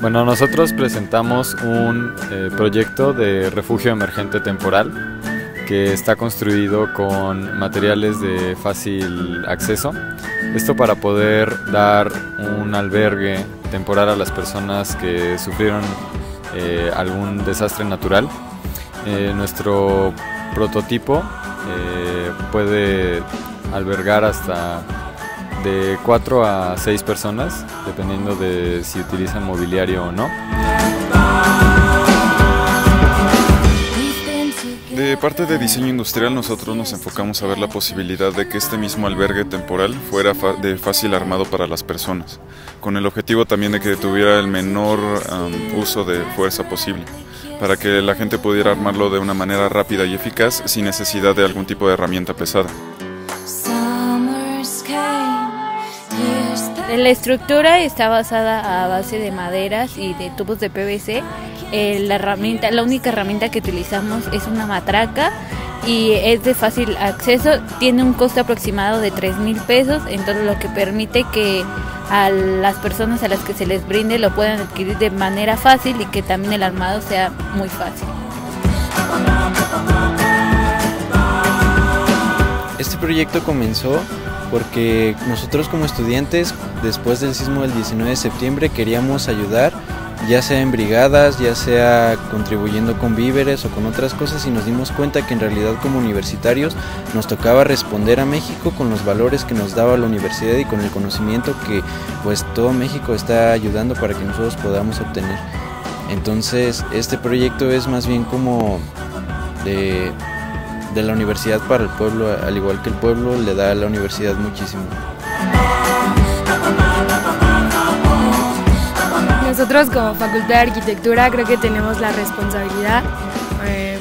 Bueno, nosotros presentamos un eh, proyecto de refugio emergente temporal que está construido con materiales de fácil acceso. Esto para poder dar un albergue temporal a las personas que sufrieron eh, algún desastre natural. Eh, nuestro prototipo puede albergar hasta de 4 a 6 personas, dependiendo de si utilizan mobiliario o no. De parte de diseño industrial nosotros nos enfocamos a ver la posibilidad de que este mismo albergue temporal fuera de fácil armado para las personas, con el objetivo también de que tuviera el menor uso de fuerza posible, para que la gente pudiera armarlo de una manera rápida y eficaz sin necesidad de algún tipo de herramienta pesada. La estructura está basada a base de maderas y de tubos de PVC. Eh, la herramienta, la única herramienta que utilizamos es una matraca y es de fácil acceso. Tiene un costo aproximado de 3 mil pesos, entonces lo que permite que a las personas a las que se les brinde lo puedan adquirir de manera fácil y que también el armado sea muy fácil. Este proyecto comenzó porque nosotros como estudiantes después del sismo del 19 de septiembre queríamos ayudar ya sea en brigadas, ya sea contribuyendo con víveres o con otras cosas y nos dimos cuenta que en realidad como universitarios nos tocaba responder a México con los valores que nos daba la universidad y con el conocimiento que pues todo México está ayudando para que nosotros podamos obtener. Entonces este proyecto es más bien como de de la universidad para el pueblo, al igual que el pueblo le da a la universidad muchísimo. Nosotros como Facultad de Arquitectura creo que tenemos la responsabilidad eh,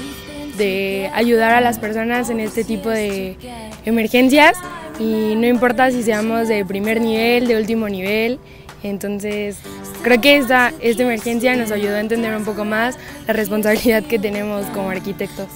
de ayudar a las personas en este tipo de emergencias y no importa si seamos de primer nivel, de último nivel, entonces creo que esta, esta emergencia nos ayudó a entender un poco más la responsabilidad que tenemos como arquitectos.